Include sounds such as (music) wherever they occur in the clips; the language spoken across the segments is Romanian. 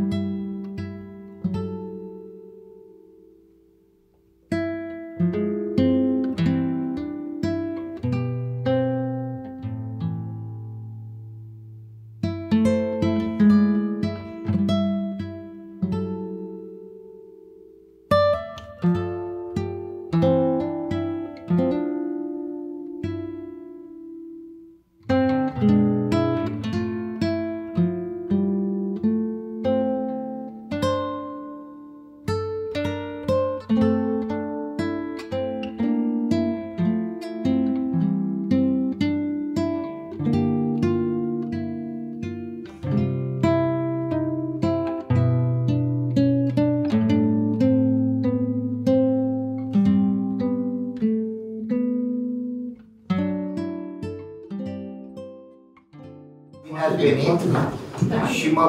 venit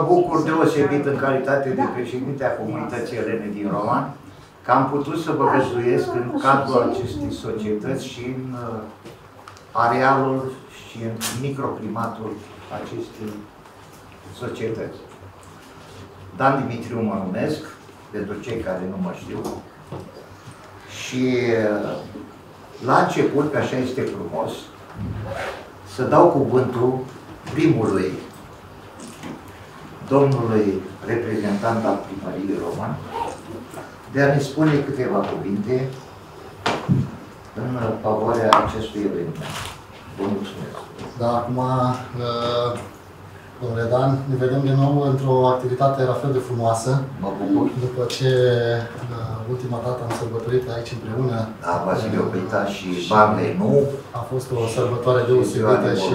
mă bucur deosebit în calitate de președinte a comunității Elene din Roman că am putut să vă găzduiesc în cadrul acestei societăți și în uh, arealul și în microclimatul acestei societăți. Dan Dimitriu mă numesc, pentru cei care nu mă știu. Și uh, la început, că așa este frumos, să dau cuvântul primului domnului reprezentant al primăriei Roman de a ne spune câteva cuvinte în favoarea acestui eveniment. Vă mulțumesc. Da, acum uh, Domnule Dan, ne vedem din nou într-o activitate la fel de frumoasă. Mă bucur. După ce uh, ultima dată am sărbătorit aici împreună. Da, Vasile Opita și Bande, nu? A fost o sărbătoare deosebită și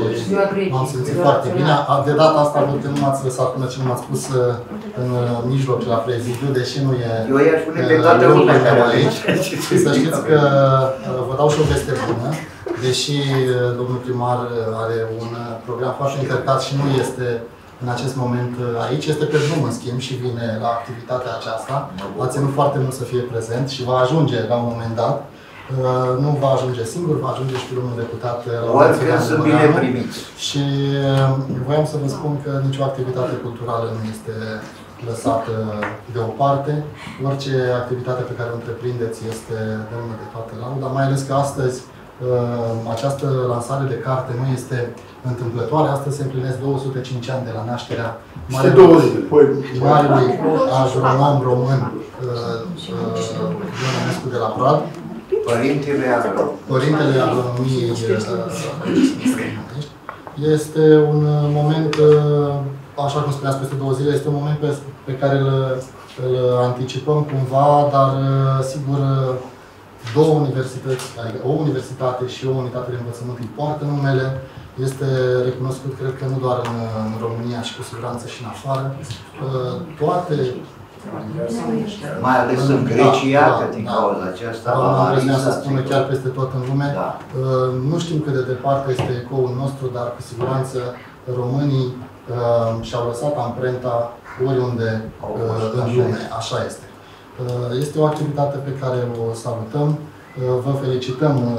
m-am simțit foarte bine. De data asta văd că nu m-ați lăsat până ce nu m-ați pus uh, în uh, mijloc la prezidiu, deși nu e... Eu i-aș pune pe toată lumea care aici. Să știți că vă dau și o veste bună deși uh, domnul primar uh, are un uh, program foarte încărcat și nu este în acest moment aici, este pe drum în schimb și vine la activitatea aceasta. A ținut foarte mult să fie prezent și va ajunge la un moment dat. Nu va ajunge singur, va ajunge și domnul deputat Oricând sunt bine primiți. Și voiam să vă spun că nicio activitate culturală nu este lăsată deoparte. Orice activitate pe care o întreprindeți este demnă de toată lauda, mai ales că astăzi Ehm, această lansare de carte nu este întâmplătoare. Astăzi se împlinesc 205 ani de la nașterea marelui, păi, marelui agronom român Ionescu de la Prad. Părintele Părintele agronomiei este un moment, așa cum spuneați peste două zile, este un moment pe, pe care îl, îl anticipăm cumva, dar sigur două universități, adică o universitate și o unitate de învățământ îi poartă numele, este recunoscut, cred că nu doar în, în România, și cu siguranță și în afară. Uh, toate mai ales în Grecia, da, că din da, cauza aceasta Doamna să spună chiar peste tot în lume. Da. Uh, nu știm cât de departe este ecoul nostru, dar cu siguranță românii uh, și-au lăsat amprenta oriunde uh, în lume. Așa este. Uh, este o activitate pe care o salutăm. Uh, vă felicităm, uh,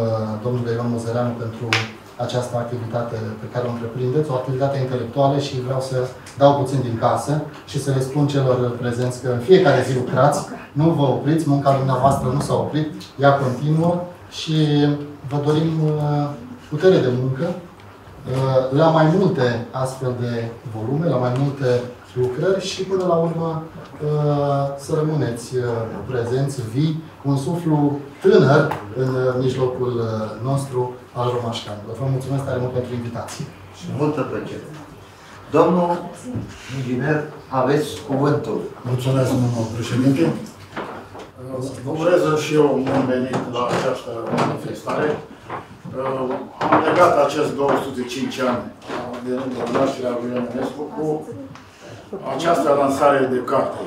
domnule Ion Muzăreanu, pentru această activitate pe care o întreprindeți, o activitate intelectuală și vreau să dau puțin din casă și să le spun celor prezenți că în fiecare zi lucrați, nu vă opriți, munca dumneavoastră nu s-a oprit, ea continuă și vă dorim putere de muncă la mai multe astfel de volume, la mai multe lucrări și până la urmă uh, să rămâneți uh, prezenți, vii, cu un suflu tânăr în uh, mijlocul nostru al romașcanilor. Vă mulțumesc tare mult pentru invitație. Și multă plăcere. Domnul inginer, aveți cuvântul. Mulțumesc, domnul președinte. Vă urez și eu bun venit la această manifestare. Am legat acest 205 ani de rândul nașterea lui Ionescu cu această lansare de carte.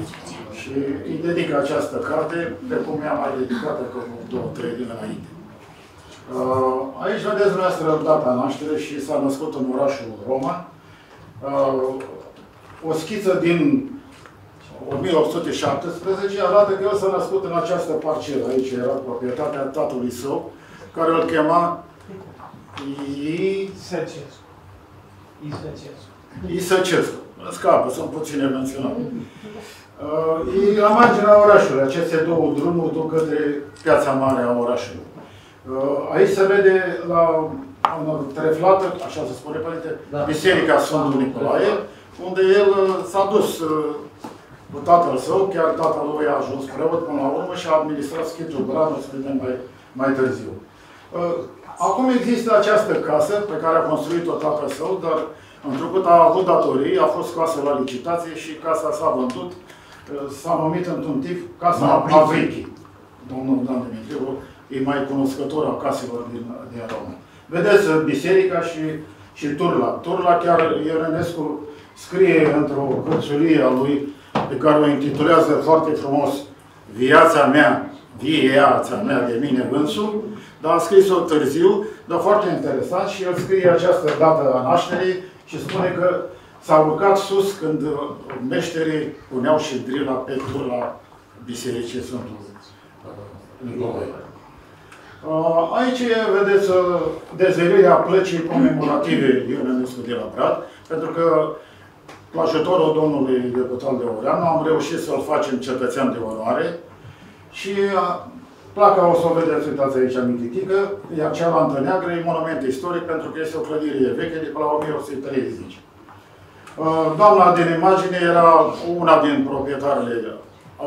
Și îi dedic această carte, de cum mi-am mai dedicat cu două, trei din înainte. Uh, aici vedeți dumneavoastră data naștere și s-a născut în orașul Roma. Uh, o schiță din 1817 arată că el s-a născut în această parcelă. Aici era proprietatea tatălui său, care îl chema Isăcescu. Isăcescu. Isăcescu. scapă, sunt puține menționate. Uh, e la marginea orașului, aceste două drumuri duc către piața mare a orașului. Uh, aici se vede la o treflată, așa se spune, părinte, da. Biserica Sfântul Nicolae, unde el uh, s-a dus cu tatăl său, chiar tatăl lui a ajuns preot până la urmă și a administrat schitul Bradul, să vedem mai, mai târziu. Acum există această casă pe care a construit-o tatăl său, dar întrucât a avut datorii, a fost scoasă la licitație și casa s-a vândut s-a numit într-un tip Casa Mavrichi. Domnul Dan Dimitriu e mai cunoscător a caselor din, din Roma. Vedeți uh, biserica și, și turla. Turla chiar Iorenescu scrie într-o cărțulie a lui pe care o intitulează foarte frumos Viața mea, viața mea de mine însu, dar a scris-o târziu, dar foarte interesant și el scrie această dată a nașterii și spune că s-a urcat sus când uh, meșterii puneau și drila pe tur la Bisericii Sfântul uh, Nicolae. Uh, aici vedeți dezvelirea plăcii comemorative Ionescu de la Brad, pentru că cu ajutorul domnului deputat de Oreanu am reușit să-l facem cetățean de onoare și placa o să o vedeți, uitați aici amintitică, iar cealaltă neagră e monument istoric pentru că este o clădire veche de pe la 1830. Uh, doamna din imagine era una din proprietarele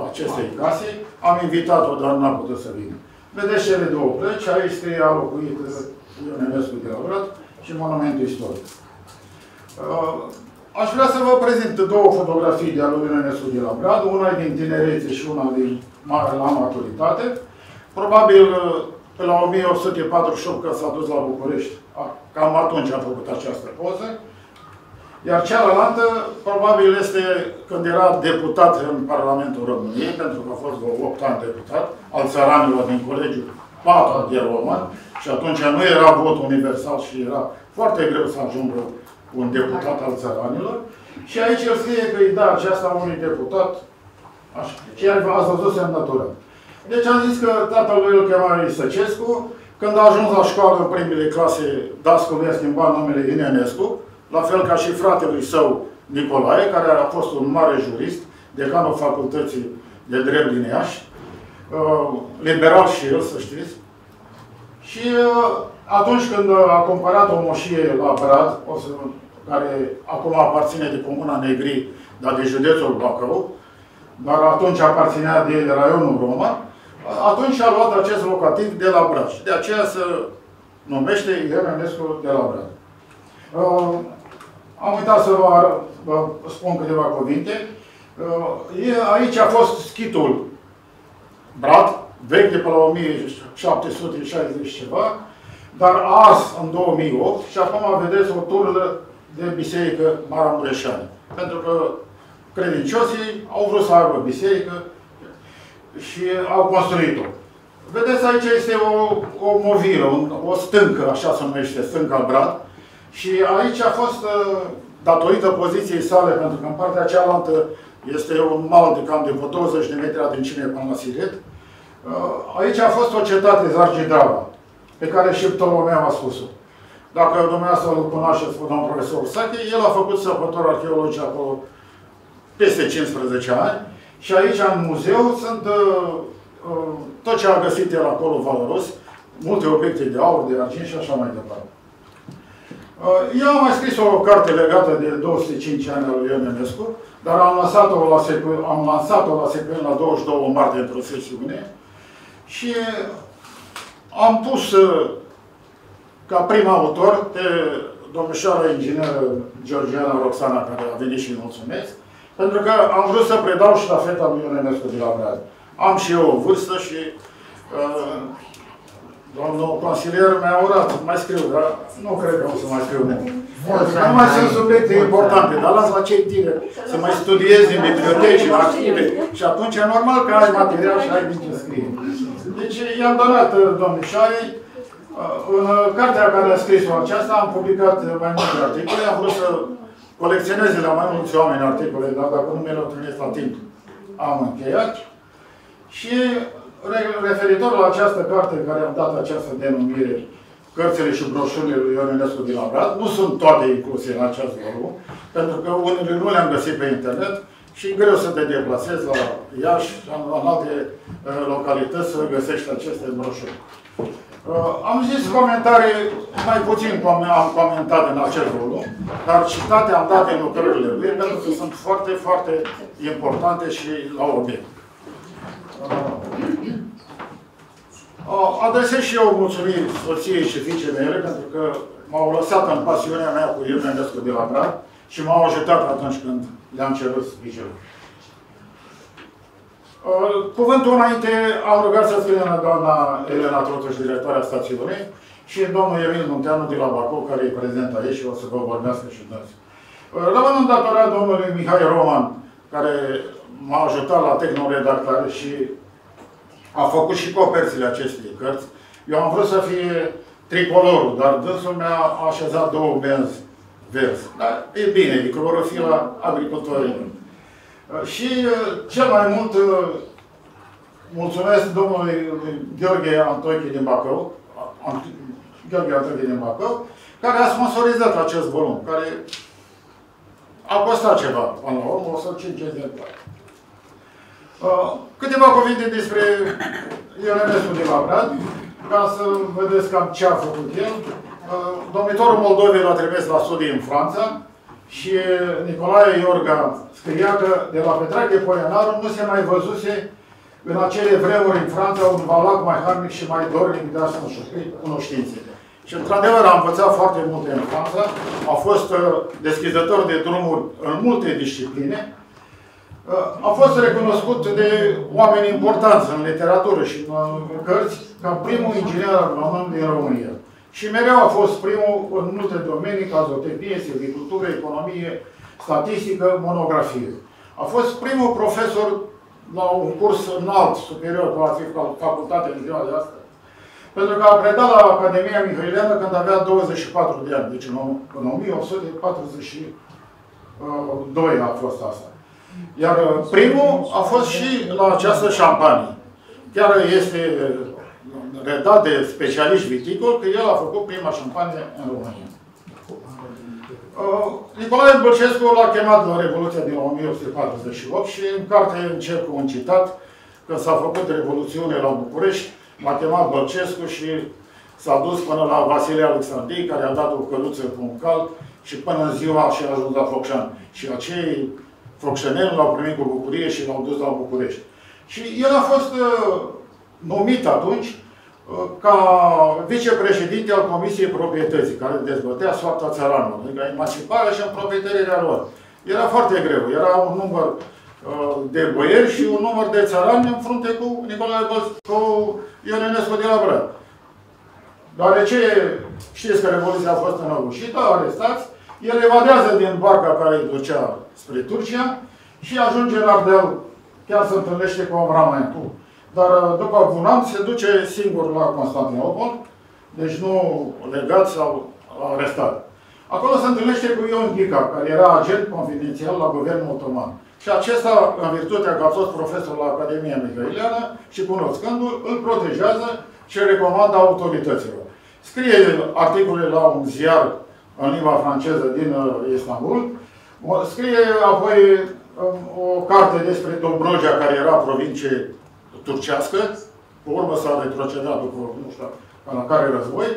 acestei case. Am invitat-o, dar n-a putut să vină. Vedeți cele două plăci, aici scrie a locuit Ionescu de la Brat și monumentul istoric. Uh, aș vrea să vă prezint două fotografii de al lui Ionescu de la Brad, una din tinerețe și una din mare la maturitate. Probabil uh, pe la 1848, că s-a dus la București, cam atunci a făcut această poză. Iar cealaltă, probabil, este când era deputat în Parlamentul României, pentru că a fost vreo 8 ani deputat, al țăranilor din colegiul 4 de român, și atunci nu era vot universal și era foarte greu să ajungă un deputat al țăranilor. Și aici el scrie că îi da aceasta unui deputat, așa. Și iar ați văzut semnătura. Deci am zis că tatăl lui îl chema Isăcescu, când a ajuns la școală în primele clase, dascul i-a schimbat numele Inenescu, la fel ca și fratelui său Nicolae, care a fost un mare jurist, decanul facultății de drept din Iași, uh, liberal și el, să știți. Și uh, atunci când a cumpărat o moșie la Brad, o să, care acum aparține de Comuna Negri, dar de județul Bacău, dar atunci aparținea de raionul Roma, atunci a luat acest locativ de la Brad. Și de aceea se numește Ionescu de la Brad. Uh, am uitat să vă, vă spun câteva cuvinte. Uh, aici a fost schitul Brad, vechi de pe la 1760 ceva, dar azi, în 2008, și acum vedeți o turlă de biserică Maramureșeană. Pentru că credincioșii au vrut să aibă biserică și au construit-o. Vedeți, aici este o, o movilă, o stâncă, așa se numește, stânca Brad, și aici a fost, uh, datorită poziției sale, pentru că în partea cealaltă este un mal de cam de 20 de metri adâncime până la Siret, uh, aici a fost o cetate Zargidrava, pe care și Ptolomeu a spus-o. Dacă dumneavoastră îl cunoașteți cu domnul profesor Sache, el a făcut săpători arheologice acolo peste 15 ani și aici în muzeu sunt uh, uh, tot ce a găsit el acolo valoros, multe obiecte de aur, de argint și așa mai departe. Uh, eu am mai scris o carte legată de 205 ani al lui Ionescu, dar am lansat-o la, am lansat-o la secund la 22 martie într-o sesiune și am pus uh, ca prim autor pe domnișoara ingineră Georgiana Roxana, care a venit și mulțumesc, pentru că am vrut să predau și la feta lui Ionescu de la Brad. Am și eu o vârstă și uh, Domnul consilier mi-a urat, mai scriu, dar nu cred că o să mai scriu mult. Nu mai sunt subiecte importante, dar las la cei tineri să mai studiezi în biblioteci, în arhive. Și atunci e normal că ai material și ai din ce scrie. Deci i-am donat uh, domnișoarei. Uh, în uh, cartea care a scris-o aceasta am publicat mai multe articole. Am vrut să colecționeze la mai mulți oameni articole, dar dacă nu mi le-au trimis la timp, am încheiat. Și referitor la această carte care am dat această denumire, cărțile și broșurile lui Ionescu din la Brad. Nu sunt toate incluse în acest volum, pentru că unele nu le-am găsit pe internet și e greu să te deplasezi la Iași, în, în alte uh, localități să găsești aceste broșuri. Uh, am zis comentarii, mai puțin am comentat în acest volum, dar citate am dat în lucrările lui, pentru că sunt foarte, foarte importante și la obiect. Uh, adresez și eu mulțumiri soției și fiicei mele, pentru că m-au lăsat în pasiunea mea cu Iurmenescu de la Brad și m-au ajutat atunci când le-am cerut spiciul. Uh, cuvântul înainte am rugat să spunem doamna Elena Trotuș, directoarea stațiunii, și domnul Emil Munteanu de la Bacău, care e prezent aici și o să vă vorbească și dânsul. Uh, Rămân îndatorat domnului Mihai Roman, care m-a ajutat la tehnoredactare și a făcut și coperțile acestei cărți. Eu am vrut să fie tricolorul, dar dânsul mi-a așezat două benzi verzi. Dar e bine, e clorofila agricultorilor. Uh, și uh, cel mai mult uh, mulțumesc domnului Gheorghe Antoiche din Bacău, Gheorghe Antoiche din Bacău, care a sponsorizat acest volum, care a costat ceva, până la urmă, 105 exemplare. Câteva cuvinte despre Ionescu de la Brad, ca să vedeți cam ce a făcut el. Domnitorul Moldovei l-a trimis la studii în Franța, și Nicolae Iorga scria că de la Petrache Poianaru nu se mai văzuse în acele vremuri în Franța un valac mai harnic și mai dornic de a cunoștințe. Și într-adevăr a învățat foarte multe în Franța, a fost uh, deschizător de drumuri în multe discipline, uh, a fost recunoscut de oameni importanți în literatură și în cărți ca primul inginer român din România. Și mereu a fost primul în multe domenii, ca zootehnie, silvicultură, economie, statistică, monografie. A fost primul profesor la un curs înalt, superior, cum ar fi facultate în ziua de asta. Pentru că a predat la Academia Mihăileană când avea 24 de ani, deci în, în 1842 a fost asta. Iar primul a fost și la această șampanie. Chiar este redat de specialiști viticoli că el a făcut prima șampanie în România. Uh, Nicolae Bălcescu l-a chemat la Revoluția din 1848 și în carte încep cu un citat că s-a făcut revoluțiune la București, l-a chemat Bălcescu și s-a dus până la Vasile Alexandrii, care a dat o căluță cu un cal și până în ziua și a ajuns la Focșani. Și acei focșeneni l-au primit cu bucurie și l-au dus la București. Și el a fost uh, numit atunci ca vicepreședinte al Comisiei Proprietății, care dezbătea soarta țăranului, adică emanciparea și împroprietărirea lor. Era foarte greu. Era un număr uh, de băieri și un număr de țărani în frunte cu Nicolae Bălți, cu Ionescu de la Brăd. Deoarece știți că Revoluția a fost înăbușită, arestați, el evadează din barca care îi ducea spre Turcia și ajunge în Ardel, chiar se întâlnește cu Avram cu dar uh, după un an se duce singur la Constantinopol, deci nu legat sau arestat. Acolo se întâlnește cu Ion Ghica, care era agent confidențial la guvernul otoman. Și acesta, în virtutea că a fost profesor la Academia Mihailiană și cunoscându-l, îl protejează și recomandă autorităților. Scrie articole la un ziar în limba franceză din uh, Istanbul, scrie apoi um, o carte despre Dobrogea, care era provincie turcească, cu urmă s-a retrocedat după, nu știu, la care război,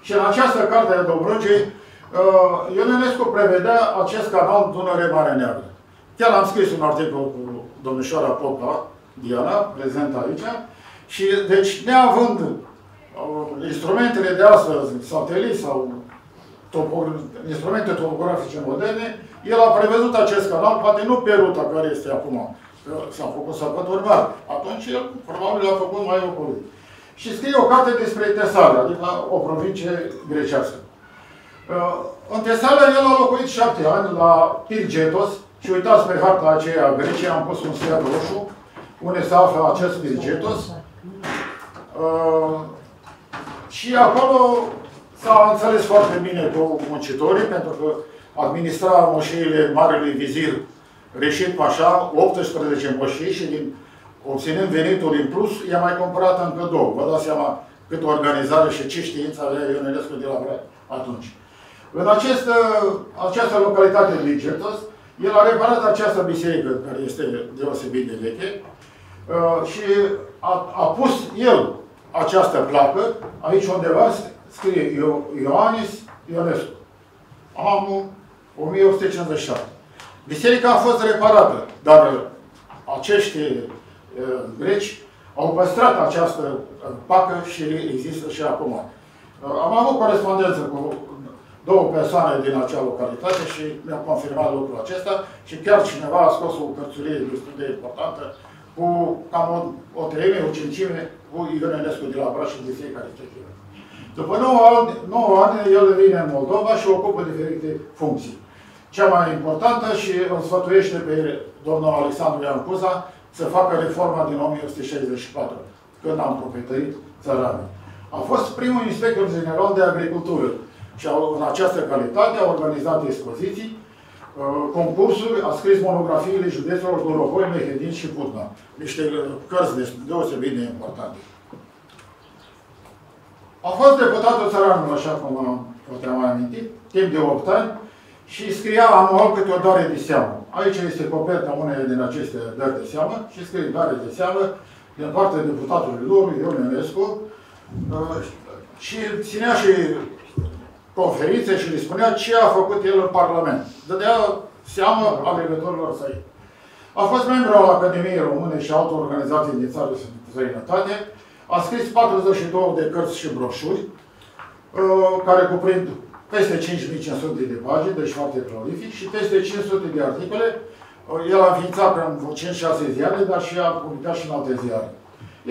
și în această carte a Dobrogei, uh, Ionescu prevedea acest canal Dunăre Mare Neagră. Chiar am scris un articol cu domnișoara Popa, Diana, prezent aici, și deci neavând uh, instrumentele de astăzi, satelit sau topo instrumente topografice moderne, el a prevăzut acest canal, poate nu pe ruta care este acum, s-a făcut sărbători mari. Atunci el probabil a făcut mai ocolit. Și scrie o carte despre Tesalia, adică o provincie grecească. Uh, în Tesalia el a locuit șapte ani la Pirgetos și uitați pe harta aceea a Greciei, am pus un sfert roșu unde se află acest Pirgetos. Uh, și acolo s-a înțeles foarte bine cu muncitorii, pentru că administra moșeile Marelui Vizir Reșit Pașa, 18 moșii și din, obținând venitul în plus, i-a mai cumpărat încă două. Vă dați seama cât organizare și ce știință avea Ionelescu de la Brad atunci. În acest, această localitate de Ligetos, el a reparat această biserică, care este deosebit de veche, uh, și a, a pus el această placă, aici undeva scrie Ioanis Ionescu, anul 1857. Biserica a fost reparată, dar acești uh, greci au păstrat această uh, pacă și există și acum. Uh, am avut corespondență cu două persoane din acea localitate și mi-au confirmat lucrul acesta și chiar cineva a scos o cărțulie destul de importantă cu cam o, o treime, o cincime cu Ionescu de la Braș și de fiecare treime. După 9 ani, 9 ani, el vine în Moldova și ocupă diferite funcții. Cea mai importantă și îl sfătuiește pe domnul Alexandru Ian Cuza să facă reforma din 1964, când am proprietărit țăranii. A fost primul inspector general de agricultură și în această calitate a organizat expoziții, uh, concursuri, a scris monografiile județelor Dorovoi, Mehedin și Putna. Niște uh, cărți deosebit de importante. A fost deputatul țăranul, așa cum poate am mai amintit, timp de 8 ani și scria anual câte o dare de seamă. Aici este coperta unei din aceste dări de seamă și scrie dare de seamă din partea deputatului lor, Ion Ionescu, uh, și ținea și conferințe și le spunea ce a făcut el în Parlament. Dădea seamă alegătorilor săi. A fost membru al Academiei Române și alte organizații din țară și străinătate. A scris 42 de cărți și broșuri, uh, care cuprind peste 5500 de pagini, deci foarte prolific, și peste 500 de articole. Uh, el a înființat în 5-6 ziare, dar și a publicat și în alte ziare.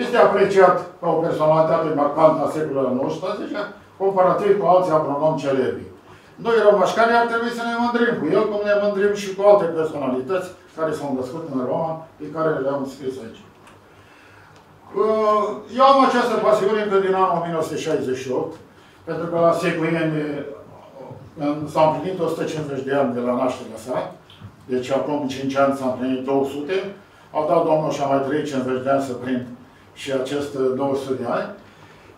Este apreciat ca o personalitate marcantă a secolului XIX, comparativ cu alți agronomi celebri. Noi, romașcani, ar trebui să ne mândrim cu el, cum ne mândrim și cu alte personalități care s-au născut în Roma, pe care le-am scris aici. Uh, eu am această pasiune încă din anul 1968, pentru că la Secuieni uh, s-a împlinit 150 de ani de la nașterea sa, deci acum 5 ani s-a împlinit 200, au dat Domnul și a mai trăit 50 de ani să prind și acest 200 uh, de ani.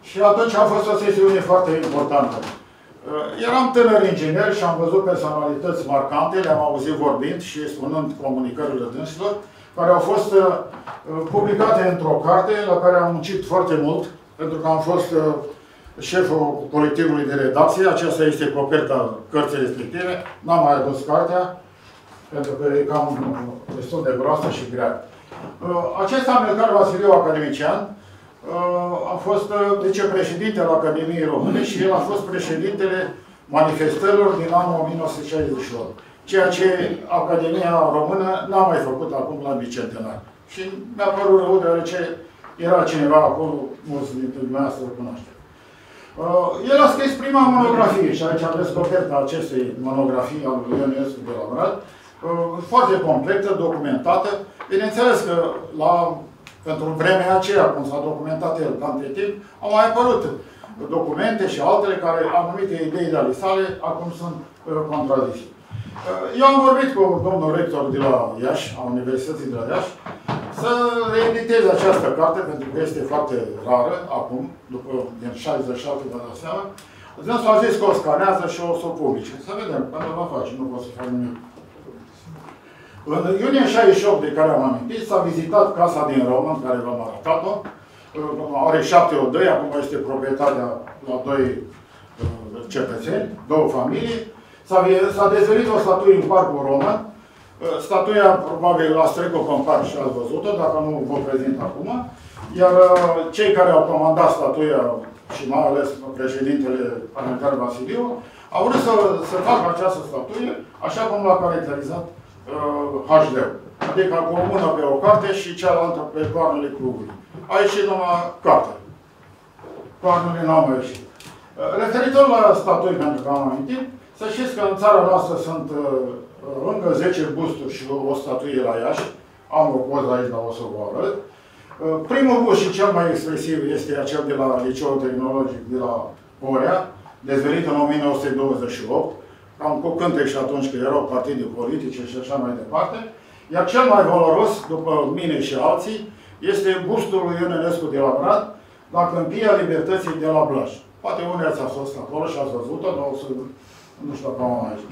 Și atunci a fost o sesiune foarte importantă. Uh, eram tânăr inginer și am văzut personalități marcante, le-am auzit vorbind și spunând comunicările dânsilor, care au fost uh, publicate într-o carte la care am muncit foarte mult, pentru că am fost șeful colectivului de redacție. Aceasta este coperta cărții respective. N-am mai adus cartea, pentru că e cam destul de groasă și grea. Acesta, Amilcar Vasiliu, academician, a fost uh, vicepreședinte al Academiei Române și el a fost președintele manifestărilor din anul 1968. Ceea ce Academia Română n-a mai făcut acum la bicentenar. Și mi-a părut rău deoarece era cineva acolo, mulți dintre dumneavoastră îl cunoaște. Uh, el a scris prima monografie și aici aveți coperta acestei monografii al lui Ionescu de la Brad, uh, foarte completă, documentată. Bineînțeles că la pentru vremea aceea, cum s-a documentat el cam de timp, au mai apărut documente și altele care anumite idei de ale sale acum sunt uh, contrazise. Uh, eu am vorbit cu domnul rector de la Iași, a Universității de la Iași, să reediteze această carte, pentru că este foarte rară, acum, după din 67 de la seama. Dânsul a zis că o scanează și o să o publice. Să vedem, pentru va face, nu pot să fac nimic. În iunie 68, de care am amintit, s-a vizitat casa din Roma, în care v-am arătat-o. Are șapte odăi, acum este proprietatea la doi uh, cetățeni, două familii. S-a dezvelit o statuie în Parcul Roma. Uh, statuia, probabil, la Streco Compar și ați văzut-o, dacă nu vă prezint acum. Iar uh, cei care au comandat statuia, și mai ales președintele Parlamentar Vasiliu, au vrut să, să facă această statuie, așa cum l-a caracterizat uh, HD. Adică cu o mână pe o carte și cealaltă pe coarnele clubului. Aici e numai carte. Coarnele n-au mai ieșit. Uh, referitor la statui, pentru că am amintit, să știți că în țara noastră sunt uh, încă 10 busturi și o statuie la Iași. Am o poză aici, dar o să vă arăt. Uh, primul bust și cel mai expresiv este acel de la Liceul Tehnologic de la Borea, dezvenit în 1928 cam cu cântec și atunci că erau partide politice și așa mai departe. Iar cel mai valoros, după mine și alții, este bustul lui Ionelescu de la Brad, la Câmpia Libertății de la Blaj. Poate unii ați fost acolo și ați văzut-o, dar o să, nu știu dacă am aici.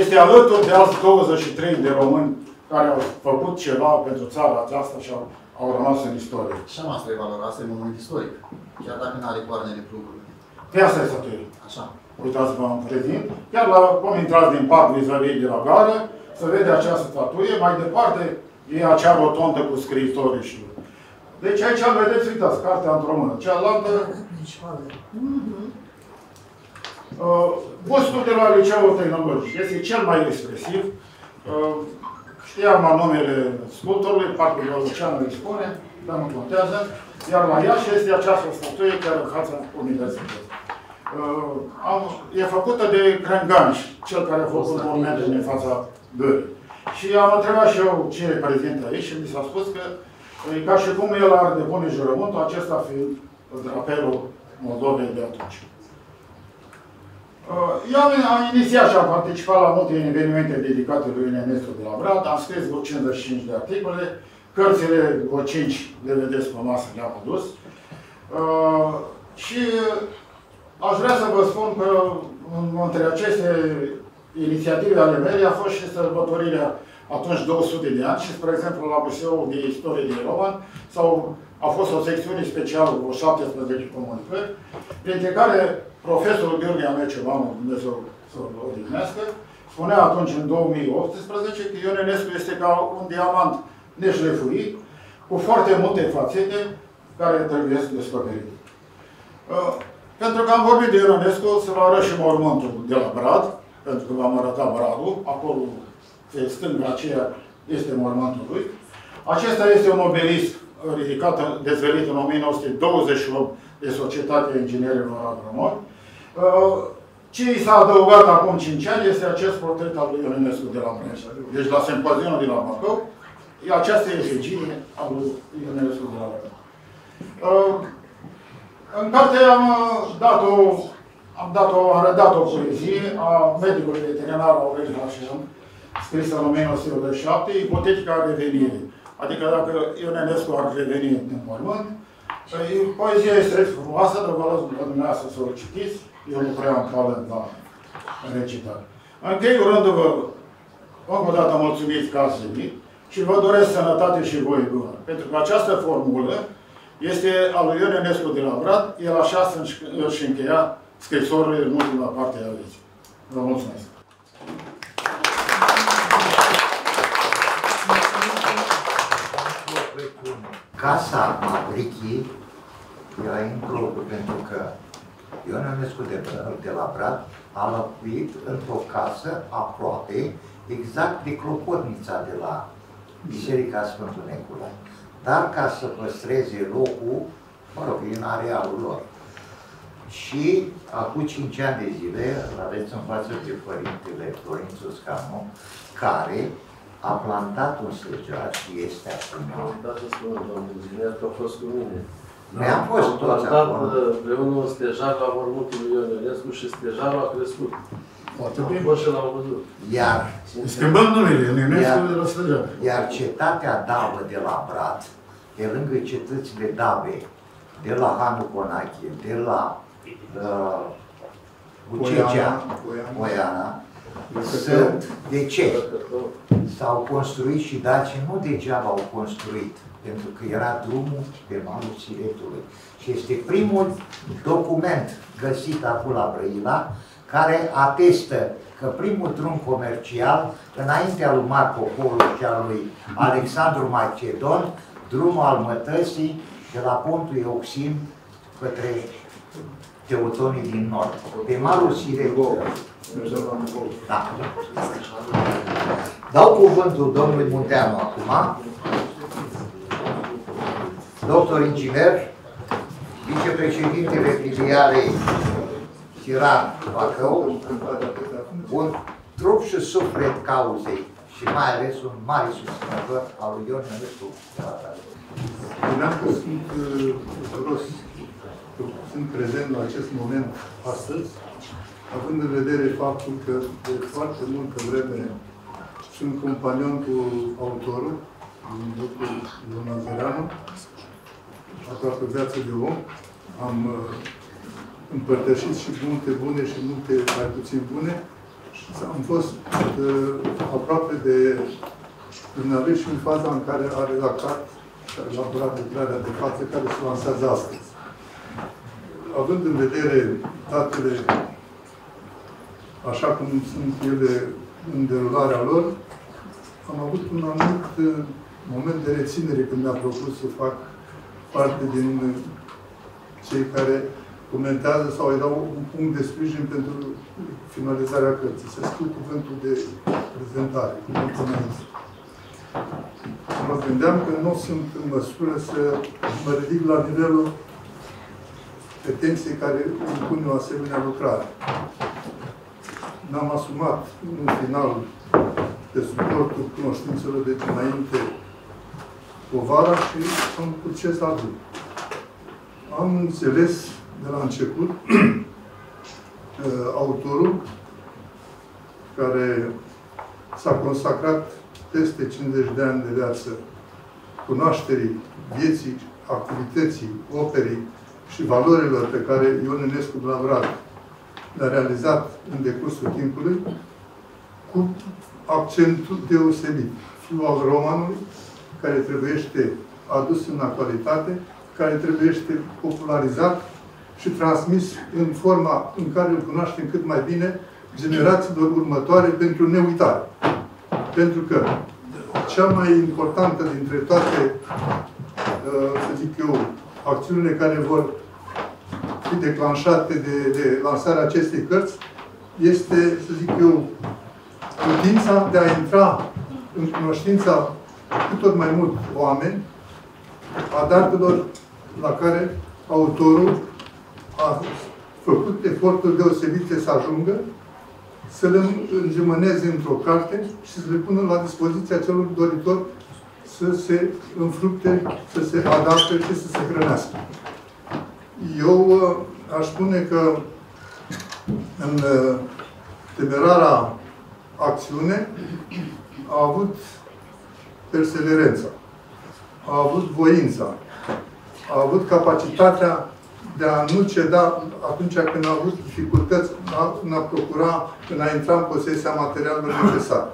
Este alături de alți 23 de români care au făcut ceva pentru țara aceasta și au, au rămas în istorie. Și am asta e valoarea, asta e monument istoric. Chiar dacă nu are coarnele plugului. Pe asta e statuie. Așa. Uitați-vă în prezint. Chiar la, cum intrați din parc vis-a-vis de la gară, se vede această statuie. Mai departe e acea rotondă cu scriitorii și... Deci aici vedeți, uitați, cartea într-o mână. Cealaltă... Uh, bustul de la Liceul Tehnologic este cel mai expresiv. Uh, știam numele sculptorului, parcă de Lucian îi spune, dar nu contează. Iar la Iași este această statuie chiar în fața Universității. Uh, am, e făcută de Crenganș, cel care a făcut monumentul din fața gării. Și am întrebat și eu ce e prezent aici și mi s-a spus că e ca și cum el are de bune jurământul, acesta fiind drapelul Moldovei de atunci. Uh, Eu am, am inițiat și am participat la multe evenimente dedicate lui Ionescu de la Brad, am scris vreo 55 de articole, cărțile, vreo 5 le vedeți pe masă, le-am adus. Uh, și aș vrea să vă spun că între aceste inițiative ale mele a fost și sărbătorirea atunci 200 de ani și, spre exemplu, la Museul de Istorie din Roman sau a fost o secțiune specială cu 17 comunicări, printre care profesorul Gheorghe Amecevanu, Dumnezeu să-l odihnească, spunea atunci, în 2018, că Ionescu este ca un diamant neșlefuit, cu foarte multe fațete care trebuie descoperite. Uh, pentru că am vorbit de Ionescu, să vă arăt și mormântul de la Brad, pentru că v-am arătat Bradul, acolo pe stânga aceea este mormântul lui. Acesta este un obelisc ridicat, dezvelit în 1928 de Societatea Inginerilor Agronomi. Uh, Ce i s-a adăugat acum 5 ani este acest portret al lui Ionescu de la Brănești. Deci la simpozionul de la Bacău, această efegie a lui Ionescu de la Brănești. Uh, În carte am uh, dat o, am dat o, am redat o poezie a medicului veterinar Aurel Hașem, scrisă în 1987, ipotetica revenirii. Adică dacă Ionescu ar reveni în mormânt, e- poezia este frumoasă, dar vă las la dumneavoastră să o citiți. Eu nu prea am talent la recitat. Închei urându-vă încă o dată mulțumiți că ați venit și vă doresc sănătate și voi bună. Pentru că această formulă este a lui Ion Ionescu de la Brad, el așa să-și își încheia scrisorile în ultima parte a vieții. Vă mulțumesc! Casa Mabrichii era inclută pentru că Ion Ionescu de, de la Brad a locuit într-o casă aproape, exact de clopotnița de la Biserica Sfântul Nicolae. Dar ca să păstreze locul, mă rog, în arealul lor. Și acum 5 ani de zile îl aveți în față pe Părintele Florințu Scanu, care a plantat un stejar și este acum Da, să spun, domnul inginer, că a fost cu mine. Ne-am fost Am toți plantat acolo. uh, împreună un stejar la mormântul lui Ion Ionescu și stejarul a crescut. Foarte Am bine. fost și l-am văzut. Iar, Schimbăm numele, Ionescu de la Stăgean. iar cetatea Davă de la Brat, pe lângă cetățile Dave, de la Hanu Conache, de la uh, Ucegea, Poiana, sunt, de ce? S-au construit și dacii nu degeaba au construit, pentru că era drumul pe malul Siretului. Și este primul document găsit acolo la Brăila, care atestă că primul drum comercial, înaintea lui Marco Polo și al lui Alexandru Macedon, drumul al mătăsii de la pontul Euxin către teutonii din nord, pe malul Siretului. Da. Dau cuvântul domnului Munteanu acum, doctor inginer, vicepreședintele filialei Siran Bacău, un trup și suflet cauzei și mai ales un mare susținător al lui Ion Ionescu. Spuneam că sunt uh, bucuros că sunt prezent la acest moment astăzi, având în vedere faptul că de foarte multă vreme sunt companion cu autorul, doctorul Ion Azereanu, aproape viață de om, am uh, împărtășit și multe bune și multe mai puțin bune. Și am fost uh, aproape de dumneavoastră și în faza în care a redactat și a elaborat declararea de față care se lansează astăzi. Având în vedere datele așa cum sunt ele în derularea lor, am avut un anumit uh, moment de reținere când mi-a propus să fac parte din uh, cei care comentează sau îi dau un punct de sprijin pentru finalizarea cărții. Să scriu cuvântul de prezentare, cuvântul meu. Mă gândeam că nu sunt în măsură să mă ridic la nivelul pretenției care impune o asemenea lucrare. N-am asumat în final de suportul cunoștințelor de dinainte povara și am putut ce să aduc. Am înțeles de la început (clears throat) autorul care s-a consacrat peste 50 de ani de viață cunoașterii vieții, activității, operii și valorilor pe care Ion Enescu Blavrat le-a realizat în decursul timpului, cu accentul deosebit. Fiul al romanului, care trebuiește adus în actualitate, care trebuiește popularizat și transmis în forma în care îl cunoaștem cât mai bine generațiilor următoare pentru neuitare. Pentru că cea mai importantă dintre toate, uh, să zic eu, acțiunile care vor fi declanșate de, de lansarea acestei cărți este, să zic eu, putința de a intra în cunoștința cu tot mai mult oameni a datelor la care autorul a făcut eforturi deosebite să ajungă, să le îngemăneze într-o carte și să le pună la dispoziția celor doritori să se înfructe, să se adapte și să se hrănească. Eu uh, aș spune că în uh, temerara acțiune a avut perseverența, a avut voința, a avut capacitatea de a nu ceda atunci când a avut dificultăți în a procura, în a intra în posesia materialelor necesare.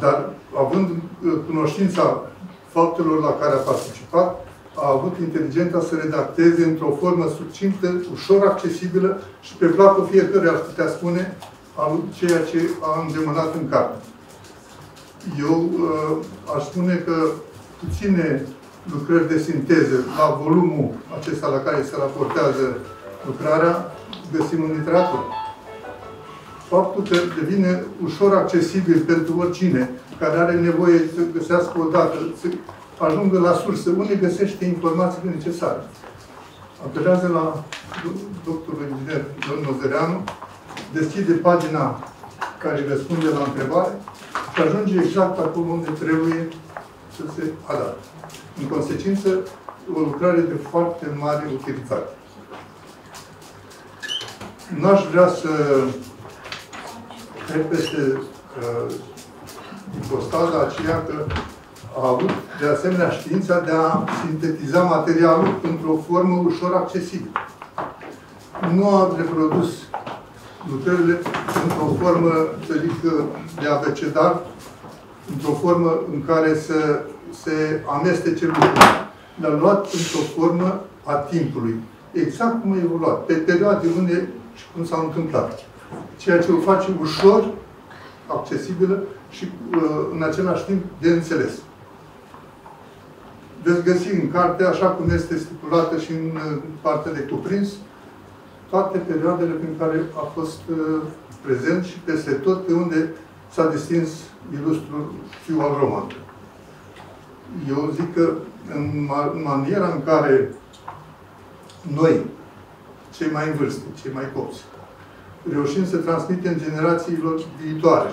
Dar având uh, cunoștința faptelor la care a participat, a avut inteligența să redacteze într-o formă succintă, ușor accesibilă și pe placul fiecare ar putea spune al ceea ce a îngemânat în carte. Eu uh, aș spune că puține lucrări de sinteză la volumul acesta la care se raportează lucrarea găsim în literatură. Faptul că devine ușor accesibil pentru oricine care are nevoie să găsească o dată, să ajungă la sursă, unde găsește informațiile necesare. Apelează la doctorul inginer domnul Nozereanu, deschide pagina care răspunde la întrebare și ajunge exact acolo unde trebuie să se adapte. În consecință, o lucrare de foarte mare utilitate. N-aș vrea să trec peste uh, postaza aceea că a avut de asemenea știința de a sintetiza materialul într-o formă ușor accesibilă. Nu a reprodus lucrările într-o formă, să zic, de abecedar, într-o formă în care să se amestece lucrurile. Le-a luat într-o formă a timpului. Exact cum a evoluat. Pe perioade unde și cum s-a întâmplat. Ceea ce o face ușor, accesibilă și uh, în același timp de înțeles veți găsi în carte, așa cum este stipulată și în partea de cuprins, toate perioadele prin care a fost uh, prezent și peste tot pe unde s-a distins ilustrul fiu al romanului. Eu zic că în maniera în care noi, cei mai în vârstă, cei mai copți, reușim să transmitem generațiilor viitoare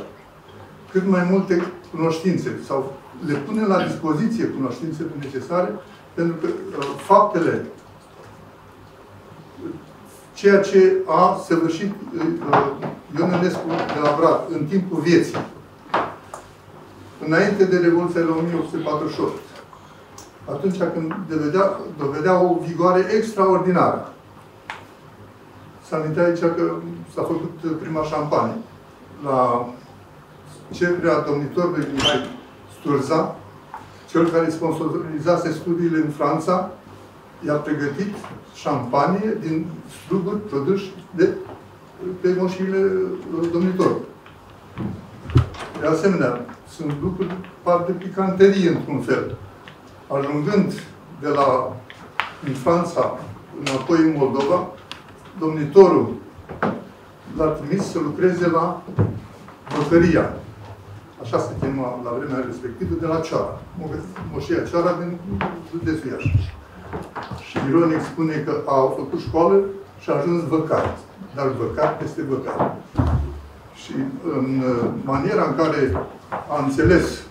cât mai multe cunoștințe sau le pune la dispoziție cunoștințele necesare, pentru că uh, faptele, ceea ce a săvârșit uh, Ion Ionescu de la Brad în timpul vieții, înainte de Revoluția de 1848, atunci când dovedea, dovedea o vigoare extraordinară. S-a amintit aici că s-a făcut prima șampanie la cererea domnitorului Mihai Sturza, cel care sponsorizase studiile în Franța, i-a pregătit șampanie din struguri produși de pe moșile uh, domnitorului. De asemenea, sunt lucruri parte picanterie într-un fel. Ajungând de la în Franța înapoi în Moldova, domnitorul l-a trimis să lucreze la Băcăria. Așa se chema la vremea respectivă, de la Cioara. Moșia Cioara din județul Iași. Și ironic spune că a făcut școală și a ajuns văcar. Dar văcar este văcar. Și în maniera în care a înțeles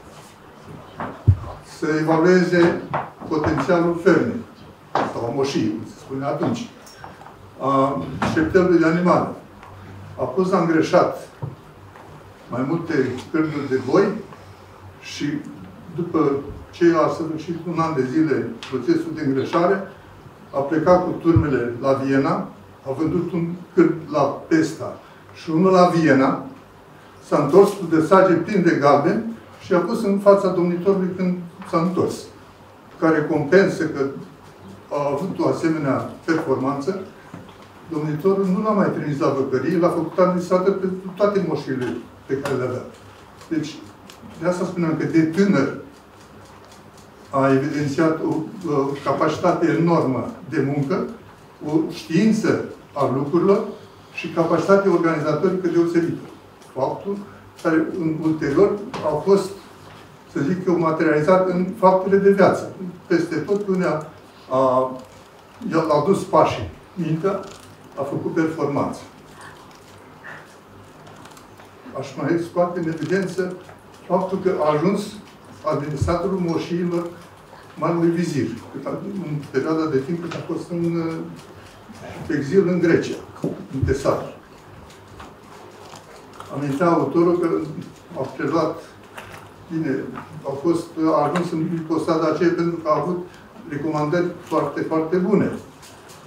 să evalueze potențialul fermei sau moșii, se spune atunci, a șeptelului de animale. A pus îngreșat mai multe cărnuri de boi și după ce a săvârșit un an de zile procesul de îngreșare, a plecat cu turmele la Viena, a vândut un cârd la Pesta și unul la Viena, s-a întors cu de sage plin de galben și a pus în fața domnitorului când s-a întors. Care compensă că a avut o asemenea performanță, domnitorul nu l-a mai trimis la văcărie, l-a făcut administrator pentru toate moșile pe care le avea. Deci, de asta spuneam că de tânăr a evidențiat o, o capacitate enormă de muncă, o știință a lucrurilor și capacitate organizatorică deosebită. Faptul care în ulterior au fost, să zic eu, materializat în faptele de viață. Peste tot unea a, el a dus pașii. Mintea a făcut performanță. Aș mai scoate în evidență faptul că a ajuns administratorul moșiilor Marului Vizir, în perioada de timp când a fost în exil în Grecia, în Tesar. Amintea autorul că a preluat, bine, a fost, a ajuns în postada aceea pentru că a avut recomandări foarte, foarte bune.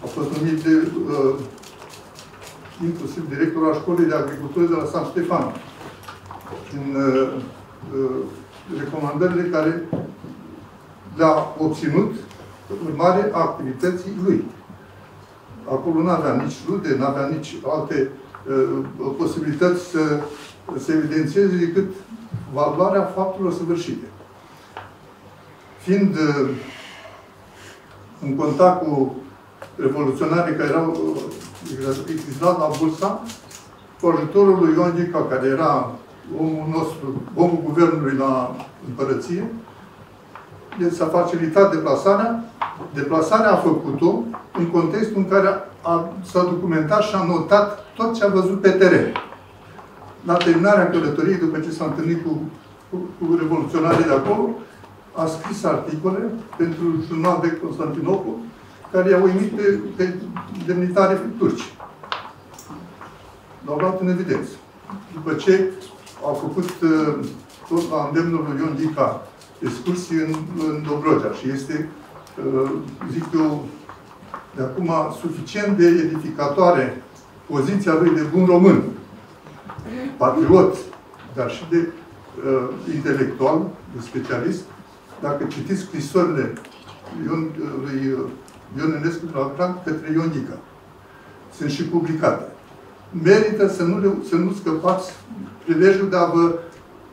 A fost numit de, uh, inclusiv directorul a școlii de agricultură de la San Stefan. În uh, uh, recomandările care le-a obținut urmare a activității lui. Acolo nu avea nici rude, nu avea nici alte uh, posibilități să se evidențieze decât valoarea faptelor săvârșite. Fiind uh, în contact cu revoluționarii care erau uh, exilați la Bursa, cu ajutorul lui Ion Gica, care era omul nostru, omul guvernului la împărăție, s-a facilitat deplasarea. Deplasarea a făcut-o în contextul în care s-a documentat și a notat tot ce a văzut pe teren. La terminarea călătoriei, după ce s-a întâlnit cu, cu, cu revoluționarii de acolo, a scris articole pentru jurnal de Constantinopol, care i-au uimit pe, pe demnitare turci. L-au luat în evidență. După ce au făcut uh, tot la îndemnul lui Ion Dica excursii în, în Dobrogea și este, uh, zic eu, de acum suficient de edificatoare poziția lui de bun român, patriot, dar și de uh, intelectual, de specialist. Dacă citiți scrisorile Ion, lui uh, Ion Enescu de la Frank către Ionică, sunt și publicate. Merită să nu, să nu scăpați prilejul de a vă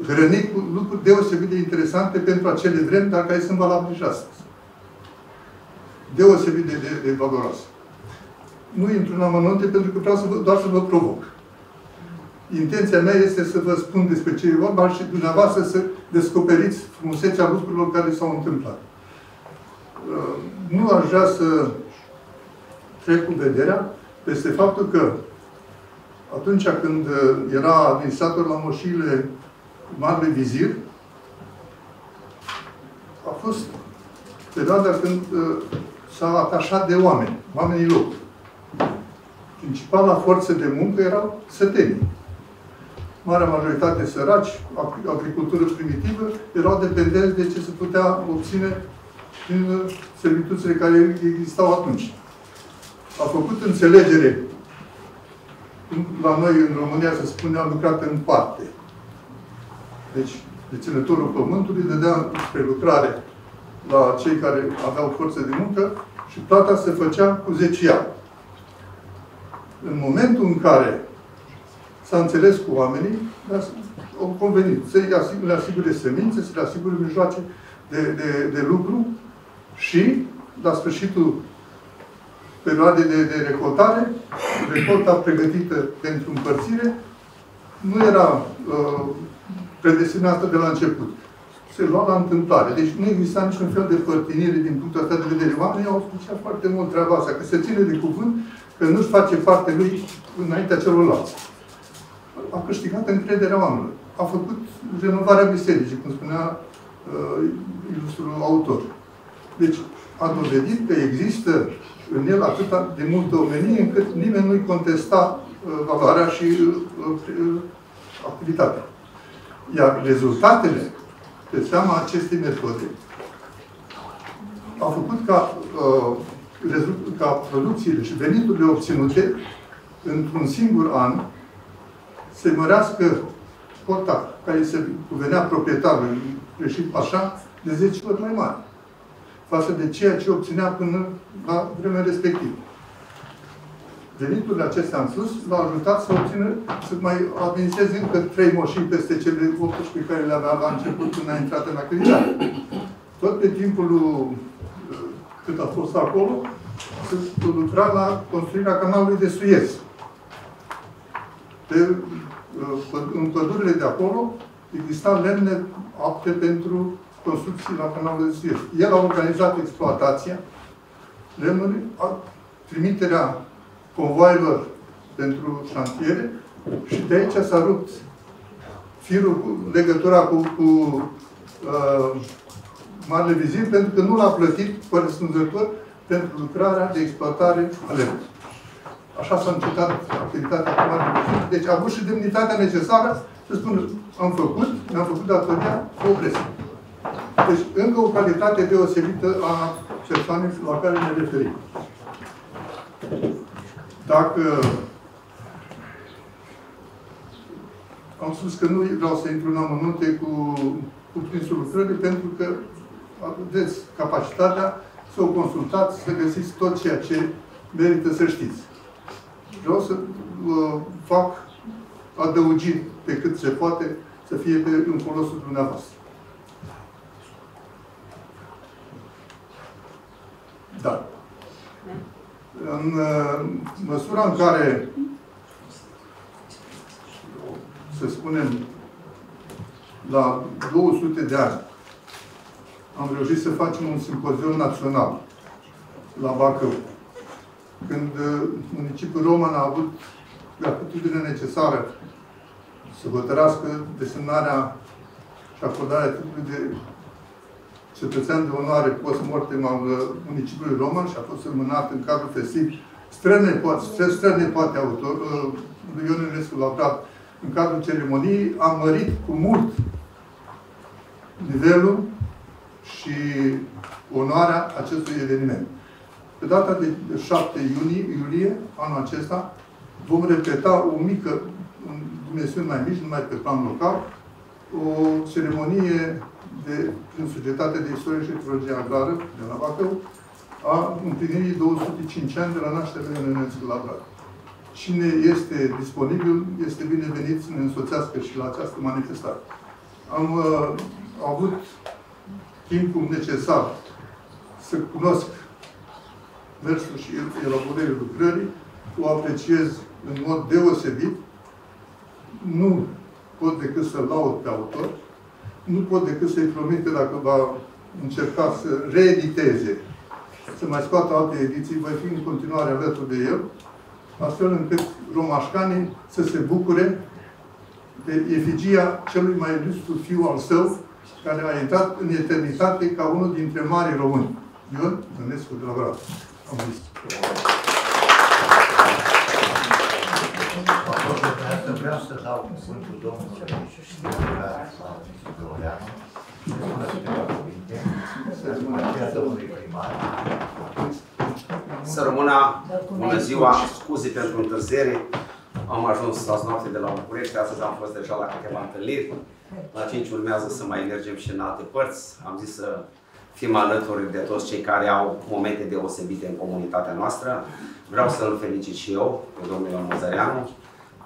hrănit cu lucruri deosebit de interesante pentru acele vremi, dar care sunt valabile și astăzi. Deosebit de, de, de valoroase. Nu intru în amănunte pentru că vreau să vă, doar să vă provoc. Intenția mea este să vă spun despre ce e vorba și dumneavoastră să descoperiți frumusețea lucrurilor care s-au întâmplat. Uh, nu aș vrea să trec cu vederea peste faptul că atunci când uh, era administrator la moșiile Marele Vizir, a fost perioada când uh, s-a atașat de oameni, oamenii locuri. Principala forță de muncă erau sătenii. Marea majoritate săraci, agricultură primitivă, erau dependenți de ce se putea obține prin uh, servituțile care existau atunci. A făcut înțelegere la noi în România se spune a lucrat în parte. Deci, deținătorul pământului dădea spre lucrare la cei care aveau forță de muncă și plata se făcea cu 10 ani. În momentul în care s-a înțeles cu oamenii, au convenit să le asigure semințe, să le asigure mijloace de, de, de lucru și, la sfârșitul perioadei de, de recoltare, recolta pregătită pentru împărțire, nu era uh, predestinată de la început. Se lua la întâmplare. Deci nu exista niciun fel de părtinire din punctul ăsta de vedere. Oamenii au spus foarte mult treaba asta, că se ține de cuvânt, că nu-și face parte lui înaintea celorlalți. A câștigat încrederea oamenilor. A făcut renovarea bisericii, cum spunea uh, ilustrul autor. Deci a dovedit că există în el atât de multă omenie încât nimeni nu-i contesta uh, valoarea și uh, uh, activitatea. Iar rezultatele pe seama acestei metode au făcut ca, uh, ca producțiile și veniturile obținute într-un singur an se mărească cota care se cuvenea proprietarului greșit așa, de 10 ori mai mare față de ceea ce obținea până la vremea respectivă. Veniturile acestea în sus l-au ajutat să obțină, să mai administreze încă trei moșini peste cele 18 care le avea la început când a intrat în activitate. Tot pe timpul cât a fost acolo, să lucra la construirea canalului de Suez. Pe, în pădurile de acolo exista lemne apte pentru construcții la canalul de Suez. El a organizat exploatația lemnului, trimiterea convoilor pentru șantiere și de aici s-a rupt firul cu legătura cu, cu uh, Marele Vizir pentru că nu l-a plătit corespunzător pentru lucrarea de exploatare a lemnului. Așa s-a încetat activitatea cu Marele Vizir. Deci a avut și demnitatea necesară să spună, am făcut, mi-am făcut datoria, să opresc. Deci, încă o calitate deosebită a persoanei la care ne referim. Dacă am spus că nu vreau să intru în amănunte cu, cu prinsul lucrării, pentru că aveți capacitatea să o consultați, să găsiți tot ceea ce merită să știți. Vreau să uh, fac adăugiri pe cât se poate să fie pe, în folosul dumneavoastră. Da. În uh, măsura în care, să spunem, la 200 de ani, am reușit să facem un simpozion național la Bacău. Când uh, municipiul Roman a avut gratitudine necesară să hotărască desemnarea și acordarea titlului de cetățean de onoare post-mortem al uh, municipiului Roman și a fost semnat în cadrul festiv străne poate autor, uh, lui Ion Ionescu Lavrat, în cadrul ceremoniei, a mărit cu mult nivelul și onoarea acestui eveniment. Pe data de 7 iunie, iulie, anul acesta, vom repeta o mică, în dimensiuni mai mici, numai pe plan local, o ceremonie de, prin Societatea de Istorie și Ecologie Agrară de la Bacău a împlinirii 205 ani de la nașterea Ionescu la Brad. Cine este disponibil, este binevenit să ne însoțească și la această manifestare. Am uh, avut timpul necesar să cunosc mersul și elaborării lucrării, o apreciez în mod deosebit. Nu pot decât să laud pe autor, nu pot decât să-i promite dacă va încerca să reediteze, să mai scoată alte ediții, voi fi în continuare alături de el, astfel încât romașcanii să se bucure de efigia celui mai ilustru fiu al său, care a intrat în eternitate ca unul dintre mari români. Ion Ionescu de la Brad. Am zis. Vreau să dau cuvântul domnului Doreanu, să spună câteva cuvinte Să rămână aceea domnului primar. Să rămână, bună ziua, scuze pentru întârziere. Am ajuns azi noapte de la București, astăzi am fost deja la câteva întâlniri. La 5 urmează să mai mergem și în alte părți. Am zis să fim alături de toți cei care au momente deosebite în comunitatea noastră. Vreau să-l felicit și eu, pe domnul Ion Măzăreanu.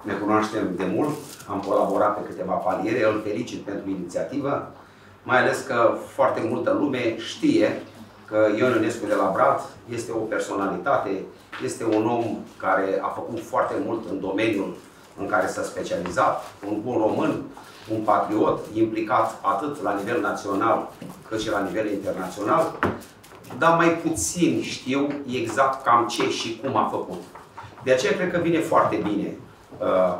Ne cunoaștem de mult, am colaborat pe câteva paliere, îl felicit pentru inițiativă, mai ales că foarte multă lume știe că Ion Ionescu de la Brad este o personalitate, este un om care a făcut foarte mult în domeniul în care s-a specializat, un bun român, un patriot, implicat atât la nivel național cât și la nivel internațional, dar mai puțin știu exact cam ce și cum a făcut. De aceea cred că vine foarte bine uh,